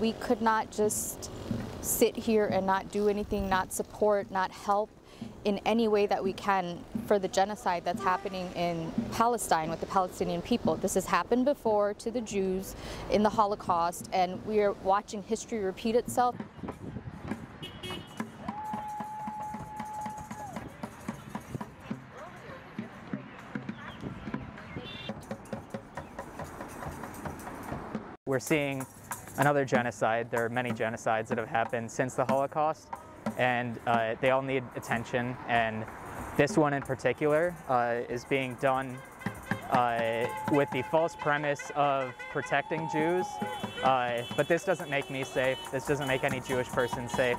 We could not just sit here and not do anything, not support, not help in any way that we can for the genocide that's happening in Palestine with the Palestinian people. This has happened before to the Jews in the Holocaust, and we are watching history repeat itself. We're seeing another genocide. There are many genocides that have happened since the Holocaust, and uh, they all need attention. And this one in particular uh, is being done uh, with the false premise of protecting Jews. Uh, but this doesn't make me safe. This doesn't make any Jewish person safe.